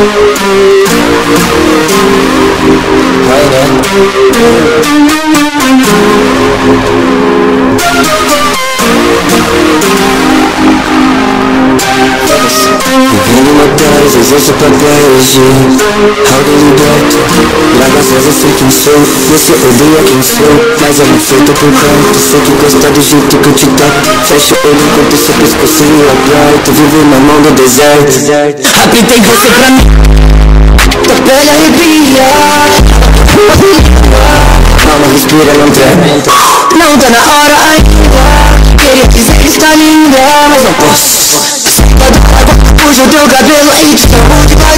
Beginning of days, is this a preparation? How do you get? Gravações eu sei quem sou Você odeia quem sou Mas eu não feito por perto Sei que gosta do jeito que eu te toco Fecha o olho enquanto seu pescocinho aperto Vivo na mão do deserto. Apitei você pra mim. Tua pele arrepia. Calma, respira, não treme. Não tá na hora ainda Queria dizer que está linda Mas não posso. Puxa o teu cabelo e te chamo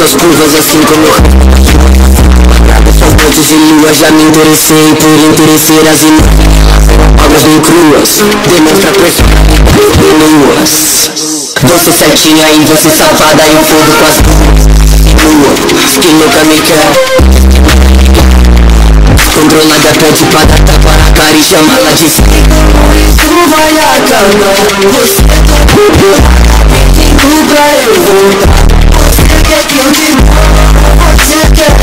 Suas curvas assim como eu Suas noites de lua já me interessei Por interesseiras e obras bem cruas Demonstra pressão luas Você certinha e você safada Eu fogo com as quem nunca me quer? Controlada pede pra dar tapa na cara e chama ela de Isso vai acabar Você tá pedindo pra eu voltar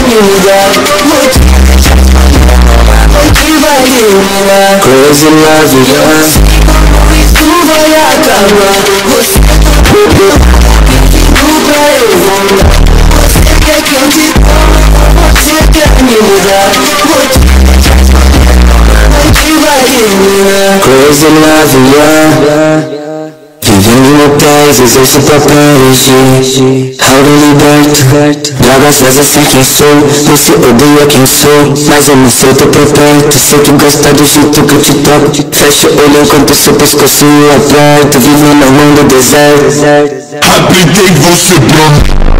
Crazy love you Vai a cama Você tá comigo Nunca eu vou mudar Você quer que eu te tome Você quer me mudar Vou te deixar Noite vai terminar Crazy love you Vivendo no país, exerce pra parecer Algo Drogas faz assim quem sou Você odeia quem sou Mas eu não sei, por perto Sei que gosta do jeito que eu te toco Fecha o olho enquanto seu pescocinho aperto Vivo na mão do deserto. Apitei você pronto